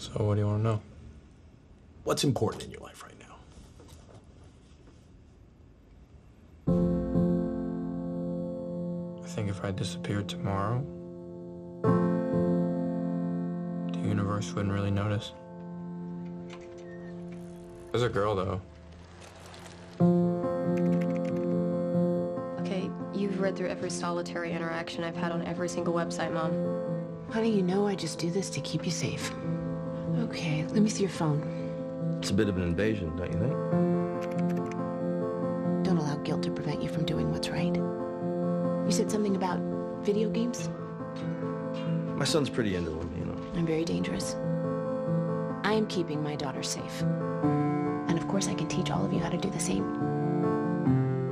So, what do you want to know? What's important in your life right now? I think if I disappeared tomorrow, the universe wouldn't really notice. There's a girl, though. Okay, you've read through every solitary interaction I've had on every single website, Mom. Honey, you know I just do this to keep you safe. Okay, let me see your phone. It's a bit of an invasion, don't you think? Don't allow guilt to prevent you from doing what's right. You said something about video games? My son's pretty into them, you know. I'm very dangerous. I am keeping my daughter safe. And of course, I can teach all of you how to do the same.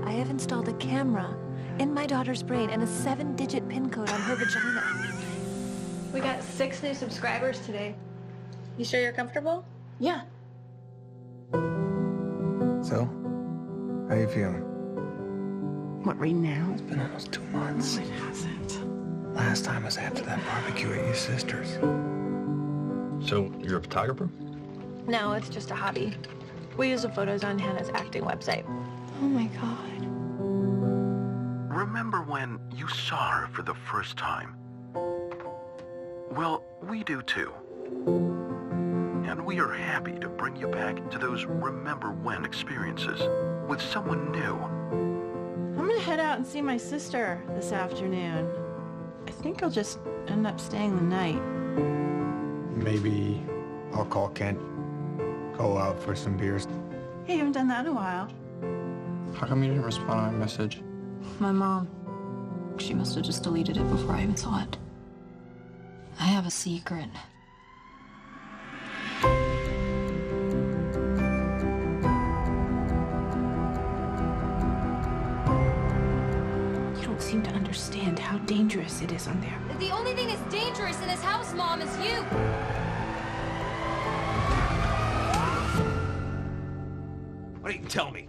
I have installed a camera in my daughter's brain and a seven-digit pin code on her vagina. We got six new subscribers today. You sure you're comfortable? Yeah. So, how you feeling? What, right now? It's been almost two months. It hasn't. Last time was after that barbecue at your sister's. So, you're a photographer? No, it's just a hobby. We use the photos on Hannah's acting website. Oh my god. Remember when you saw her for the first time? Well, we do too. And we are happy to bring you back to those remember when experiences with someone new. I'm gonna head out and see my sister this afternoon. I think I'll just end up staying the night. Maybe I'll call Kent. Go out for some beers. Hey, you haven't done that in a while. How come you didn't respond to my message? My mom. She must have just deleted it before I even saw it. I have a secret. Don't seem to understand how dangerous it is on there. The only thing that's dangerous in this house, Mom, is you. Why don't you tell me?